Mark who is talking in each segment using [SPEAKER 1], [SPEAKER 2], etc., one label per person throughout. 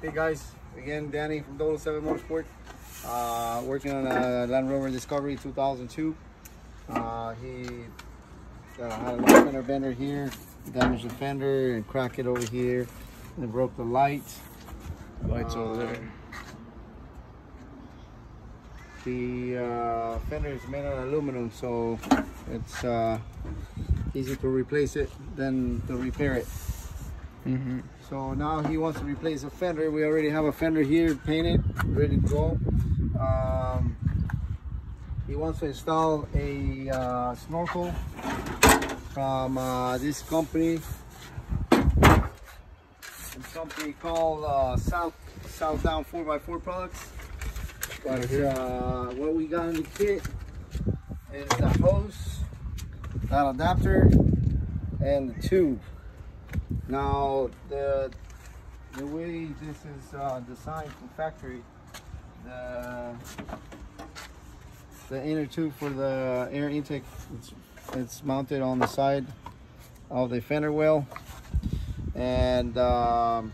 [SPEAKER 1] Hey guys, again Danny from Dodo 7 Motorsport. Uh, working on a Land Rover Discovery 2002. Uh, he uh, had a little fender bender here, damaged the fender and cracked it over here, and broke the light.
[SPEAKER 2] Lights over there.
[SPEAKER 1] The uh, fender is made out of aluminum, so it's uh, easy to replace it than to repair it.
[SPEAKER 2] Mm-hmm.
[SPEAKER 1] So now he wants to replace a fender. We already have a fender here painted, ready to go. Um, he wants to install a uh, snorkel from uh, this company. This company called uh, South South Down 4x4 products. But uh, what we got in the kit is the hose, that adapter, and the tube. Now the the way this is uh, designed from factory, the the inner tube for the air intake, it's, it's mounted on the side of the fender well, and um,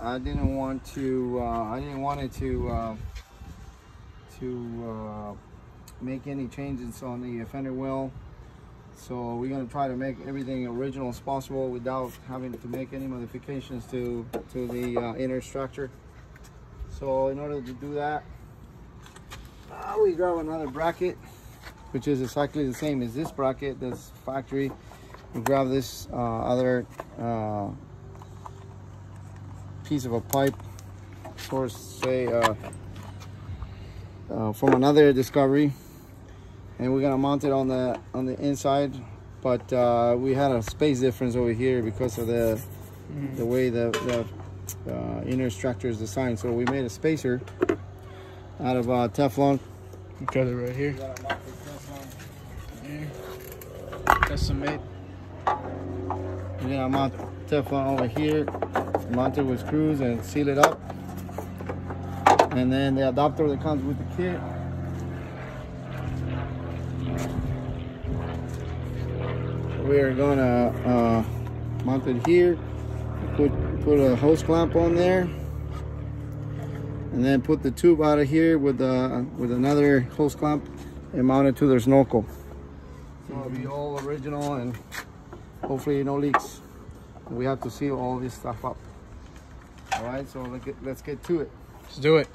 [SPEAKER 1] I didn't want to uh, I didn't want it to uh, to uh, make any changes on the fender well. So we're gonna try to make everything original as possible without having to make any modifications to, to the uh, inner structure. So in order to do that, uh, we grab another bracket, which is exactly the same as this bracket, this factory. We grab this uh, other uh, piece of a pipe, source, say, uh, uh, from another Discovery and we're gonna mount it on the on the inside but uh, we had a space difference over here because of the mm. the way the, the uh, inner structure is designed. So we made a spacer out of uh, Teflon.
[SPEAKER 2] Cut it right here. Custom made
[SPEAKER 1] we're gonna mount Teflon over here mount it with screws and seal it up. And then the adapter that comes with the kit we're gonna uh, mount it here put put a hose clamp on there and then put the tube out of here with uh, with another hose clamp and mount it to their snorkel. So it'll be all original and hopefully no leaks. We have to seal all this stuff up. All right so let's get, let's get to it.
[SPEAKER 2] Let's do it